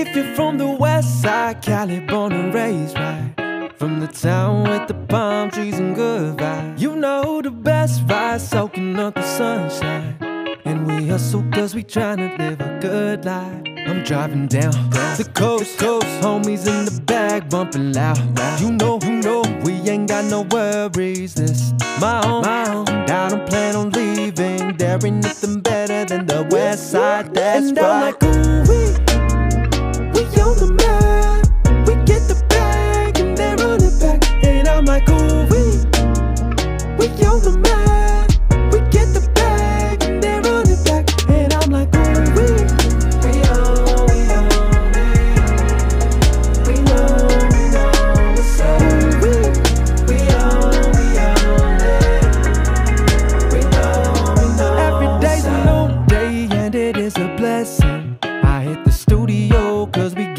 If you're from the west side, Cali born and raised, right? From the town with the palm trees and good vibes. You know the best vibes, soaking up the sunshine. And we hustle cause we tryna live a good life. I'm driving down the coast, coast, homies in the back bumping loud. You know, you know, we ain't got no worries. This my own, my own. And I don't plan on leaving. There ain't nothing better than the west side. That's and right. I'm like,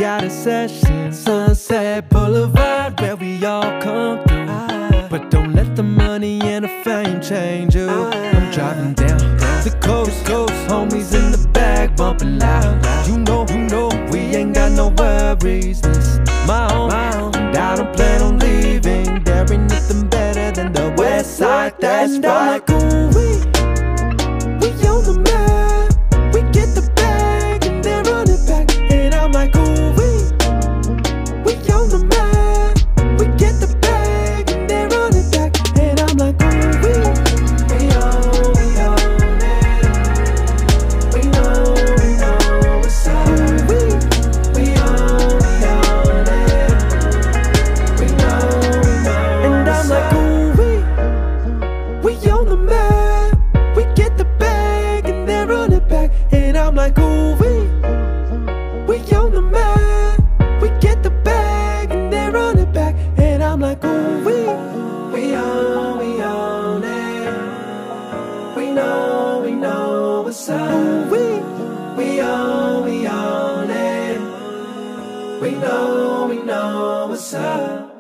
got a session. Sunset Boulevard, where we all come through. But don't let the money and the fame change you. I'm driving down the coast, coast, homies in the back bumping loud. You know, you know, we ain't got no worries. This my own, and I don't plan on leaving. There ain't nothing better than the west side. That's right. I'm Ooh, we, we on, we it. We know, we know what's up.